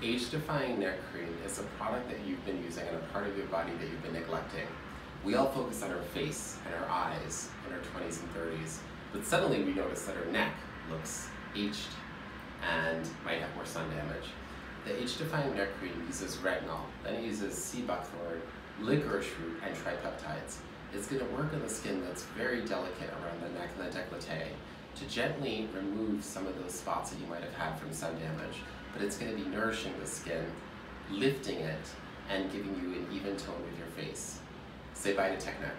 Age-defying neck cream is a product that you've been using and a part of your body that you've been neglecting. We all focus on our face and our eyes in our 20s and 30s, but suddenly we notice that our neck looks aged and might have more sun damage. The age-defying neck cream uses retinol, then it uses sea buckthorn, licorice root, and tripeptides. It's going to work on the skin that's very delicate around the neck and the décolleté to gently remove some of those spots that you might have had from sun damage but it's going to be nourishing the skin, lifting it, and giving you an even tone with your face. Say bye to TechNeck.